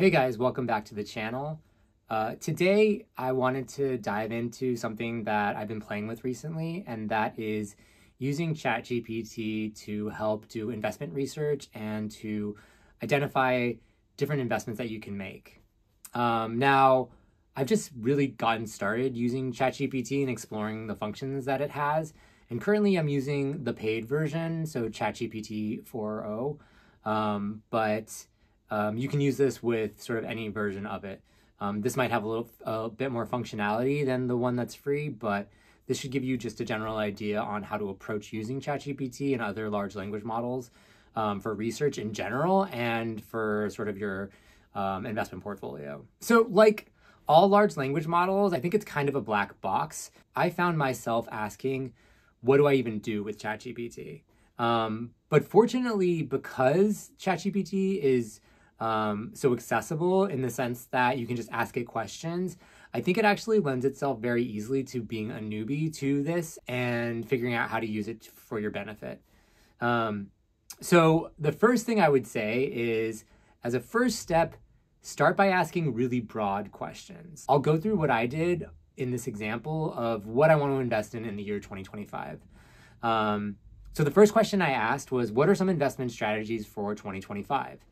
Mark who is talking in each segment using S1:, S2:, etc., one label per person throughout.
S1: Hey guys, welcome back to the channel. Uh, today, I wanted to dive into something that I've been playing with recently, and that is using ChatGPT to help do investment research and to identify different investments that you can make. Um, now, I've just really gotten started using ChatGPT and exploring the functions that it has. And currently, I'm using the paid version, so ChatGPT 4.0. Um, but um, you can use this with sort of any version of it. Um, this might have a little a bit more functionality than the one that's free, but this should give you just a general idea on how to approach using ChatGPT and other large language models um, for research in general and for sort of your um, investment portfolio. So, like all large language models, I think it's kind of a black box. I found myself asking, what do I even do with ChatGPT? Um, but fortunately, because ChatGPT is um, so accessible in the sense that you can just ask it questions. I think it actually lends itself very easily to being a newbie to this and figuring out how to use it for your benefit. Um, so, the first thing I would say is as a first step, start by asking really broad questions. I'll go through what I did in this example of what I want to invest in in the year 2025. Um, so, the first question I asked was What are some investment strategies for 2025?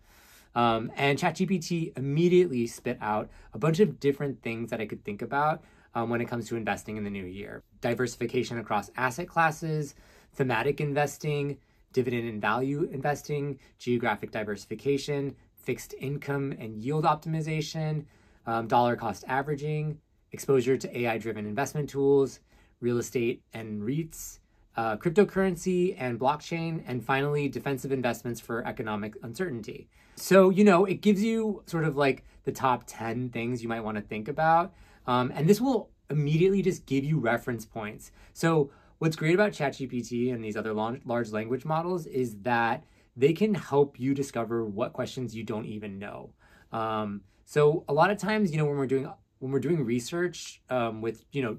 S1: Um, and ChatGPT immediately spit out a bunch of different things that I could think about um, when it comes to investing in the new year. Diversification across asset classes, thematic investing, dividend and value investing, geographic diversification, fixed income and yield optimization, um, dollar cost averaging, exposure to AI driven investment tools, real estate and REITs, uh, cryptocurrency and blockchain, and finally, defensive investments for economic uncertainty. So, you know, it gives you sort of like the top 10 things you might want to think about. Um, and this will immediately just give you reference points. So, what's great about ChatGPT and these other large language models is that they can help you discover what questions you don't even know. Um, so, a lot of times, you know, when we're doing when we're doing research um, with you know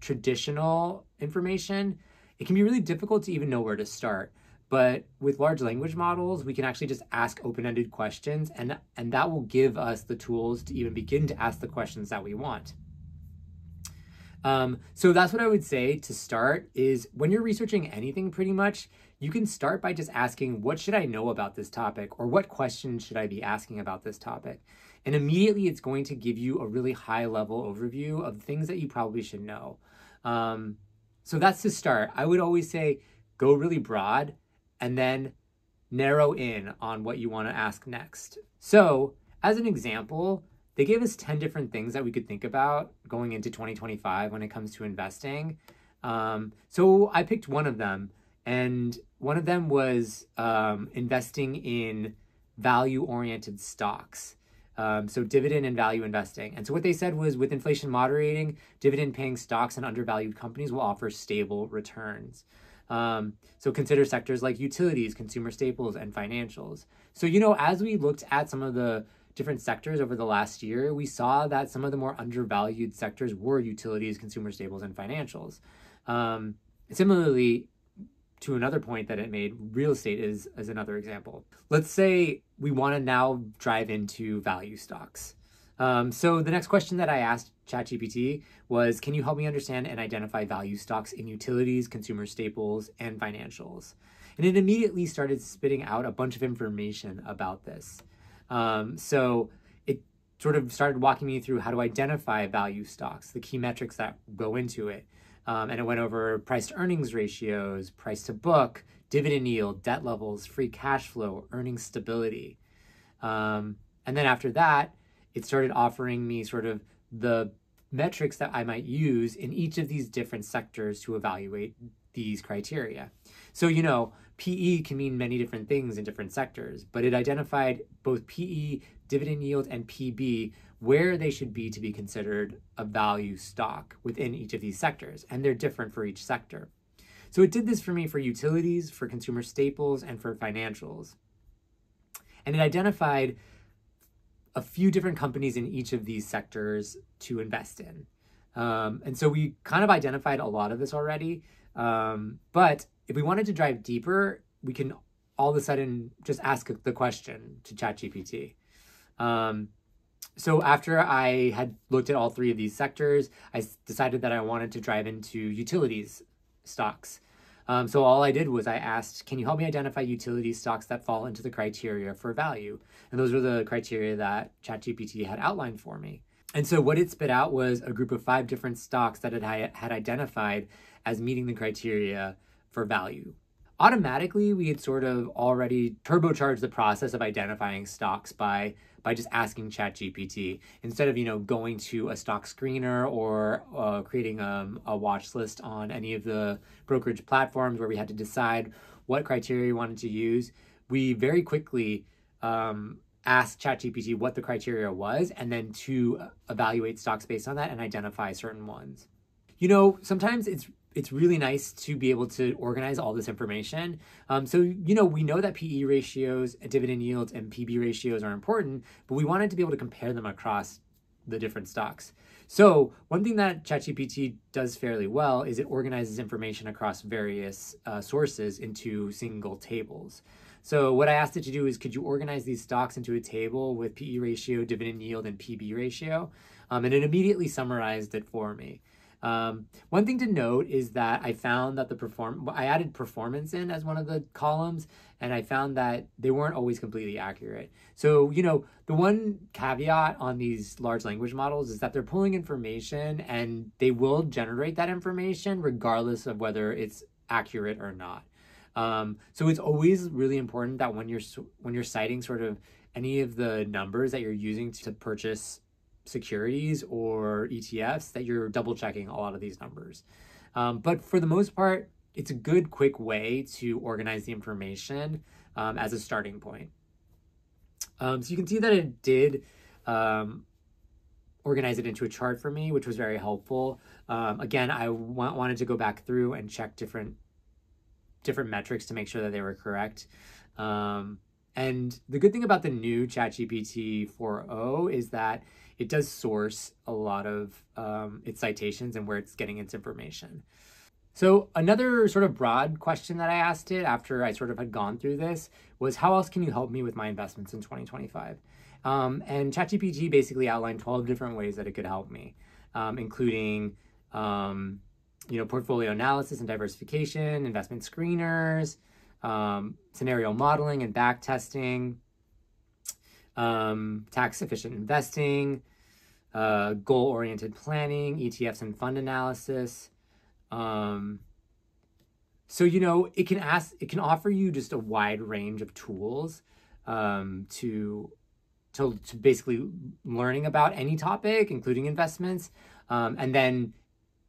S1: traditional information, it can be really difficult to even know where to start. But with large language models, we can actually just ask open-ended questions and, and that will give us the tools to even begin to ask the questions that we want. Um, so that's what I would say to start is when you're researching anything pretty much, you can start by just asking, what should I know about this topic? Or what questions should I be asking about this topic? And immediately it's going to give you a really high level overview of things that you probably should know. Um, so that's the start. I would always say go really broad and then narrow in on what you want to ask next. So, as an example, they gave us 10 different things that we could think about going into 2025 when it comes to investing. Um, so, I picked one of them, and one of them was um, investing in value oriented stocks. Um, so dividend and value investing. And so what they said was with inflation moderating, dividend paying stocks and undervalued companies will offer stable returns. Um, so consider sectors like utilities, consumer staples, and financials. So, you know, as we looked at some of the different sectors over the last year, we saw that some of the more undervalued sectors were utilities, consumer staples, and financials. Um, similarly, to another point that it made, real estate is, is another example. Let's say we want to now drive into value stocks. Um, so the next question that I asked ChatGPT was, can you help me understand and identify value stocks in utilities, consumer staples, and financials? And it immediately started spitting out a bunch of information about this. Um, so it sort of started walking me through how to identify value stocks, the key metrics that go into it, um, and it went over price to earnings ratios, price to book, dividend yield, debt levels, free cash flow, earnings stability. Um, and then after that, it started offering me sort of the metrics that I might use in each of these different sectors to evaluate these criteria. So, you know, PE can mean many different things in different sectors, but it identified both PE, dividend yield, and PB where they should be to be considered a value stock within each of these sectors, and they're different for each sector. So it did this for me for utilities, for consumer staples, and for financials. And it identified a few different companies in each of these sectors to invest in. Um, and so we kind of identified a lot of this already. Um, but if we wanted to drive deeper, we can all of a sudden just ask the question to ChatGPT. Um, so after I had looked at all three of these sectors, I decided that I wanted to drive into utilities stocks. Um, so all I did was I asked, can you help me identify utility stocks that fall into the criteria for value? And those were the criteria that ChatGPT had outlined for me. And so what it spit out was a group of five different stocks that it had identified as meeting the criteria for value. Automatically, we had sort of already turbocharged the process of identifying stocks by by just asking ChatGPT instead of you know going to a stock screener or uh, creating um, a watch list on any of the brokerage platforms where we had to decide what criteria we wanted to use. We very quickly um, asked ChatGPT what the criteria was and then to evaluate stocks based on that and identify certain ones. You know, sometimes it's it's really nice to be able to organize all this information. Um, so, you know, we know that PE ratios, dividend yields, and PB ratios are important, but we wanted to be able to compare them across the different stocks. So, one thing that ChatGPT does fairly well is it organizes information across various uh, sources into single tables. So, what I asked it to do is could you organize these stocks into a table with PE ratio, dividend yield, and PB ratio? Um, and it immediately summarized it for me. Um, one thing to note is that I found that the perform I added performance in as one of the columns, and I found that they weren't always completely accurate. So you know, the one caveat on these large language models is that they're pulling information, and they will generate that information regardless of whether it's accurate or not. Um, so it's always really important that when you're when you're citing sort of any of the numbers that you're using to purchase securities or ETFs that you're double checking a lot of these numbers. Um, but for the most part, it's a good, quick way to organize the information um, as a starting point. Um, so you can see that it did um, organize it into a chart for me, which was very helpful. Um, again, I wanted to go back through and check different different metrics to make sure that they were correct. Um, and the good thing about the new ChatGPT 4.0 is that it does source a lot of um, its citations and where it's getting its information. So another sort of broad question that I asked it after I sort of had gone through this was, how else can you help me with my investments in 2025? Um, and ChatGPT basically outlined 12 different ways that it could help me, um, including, um, you know, portfolio analysis and diversification, investment screeners, um, scenario modeling and back testing, um, tax efficient investing, uh, goal oriented planning, ETFs and fund analysis. Um, so you know it can ask, it can offer you just a wide range of tools um, to to to basically learning about any topic, including investments, um, and then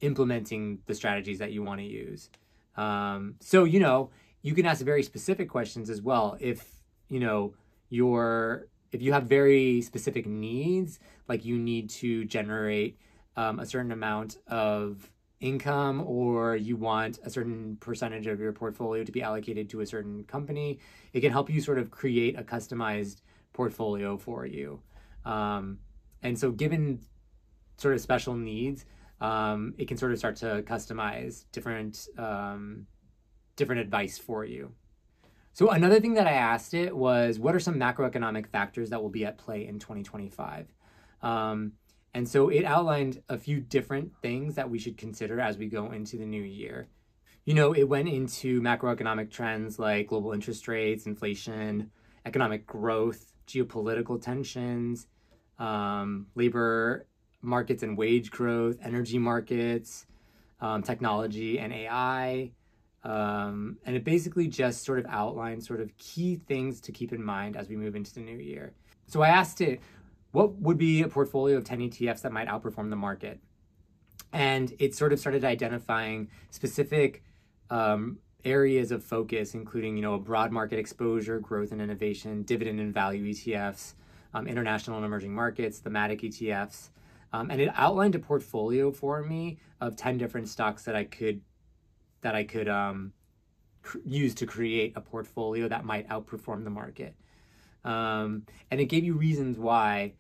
S1: implementing the strategies that you want to use. Um, so you know you can ask very specific questions as well if you know your if you have very specific needs, like you need to generate um, a certain amount of income or you want a certain percentage of your portfolio to be allocated to a certain company, it can help you sort of create a customized portfolio for you. Um, and so, given sort of special needs, um, it can sort of start to customize different um, different advice for you. So another thing that I asked it was, what are some macroeconomic factors that will be at play in 2025? Um, and so it outlined a few different things that we should consider as we go into the new year. You know, it went into macroeconomic trends like global interest rates, inflation, economic growth, geopolitical tensions, um, labor markets and wage growth, energy markets, um, technology and AI, um, and it basically just sort of outlines sort of key things to keep in mind as we move into the new year. So I asked it, what would be a portfolio of 10 ETFs that might outperform the market? And it sort of started identifying specific um, areas of focus, including, you know, a broad market exposure, growth and innovation, dividend and value ETFs, um, international and emerging markets, thematic ETFs. Um, and it outlined a portfolio for me of 10 different stocks that I could that I could um, use to create a portfolio that might outperform the market. Um, and it gave you reasons why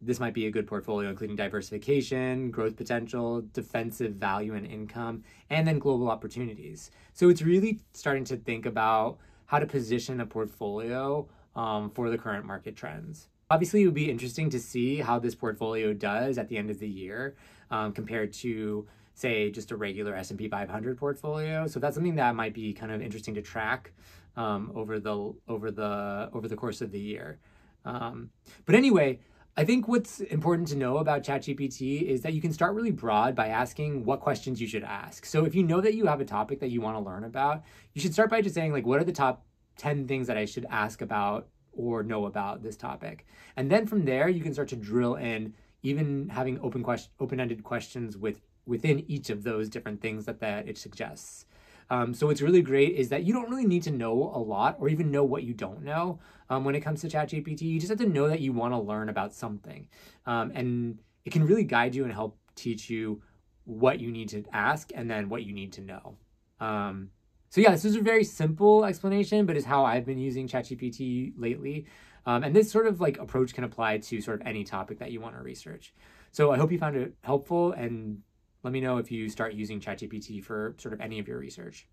S1: this might be a good portfolio, including diversification, growth potential, defensive value and income, and then global opportunities. So it's really starting to think about how to position a portfolio um, for the current market trends. Obviously, it would be interesting to see how this portfolio does at the end of the year um, compared to, say, just a regular S&P 500 portfolio. So that's something that might be kind of interesting to track um, over the over the over the course of the year. Um, but anyway, I think what's important to know about ChatGPT is that you can start really broad by asking what questions you should ask. So if you know that you have a topic that you want to learn about, you should start by just saying like, what are the top 10 things that I should ask about or know about this topic? And then from there, you can start to drill in, even having open question, open-ended questions with within each of those different things that, that it suggests. Um, so what's really great is that you don't really need to know a lot or even know what you don't know um, when it comes to ChatGPT. You just have to know that you want to learn about something, um, and it can really guide you and help teach you what you need to ask and then what you need to know. Um, so yeah, this is a very simple explanation, but is how I've been using ChatGPT lately. Um, and this sort of like approach can apply to sort of any topic that you want to research. So I hope you found it helpful and let me know if you start using ChatGPT for sort of any of your research.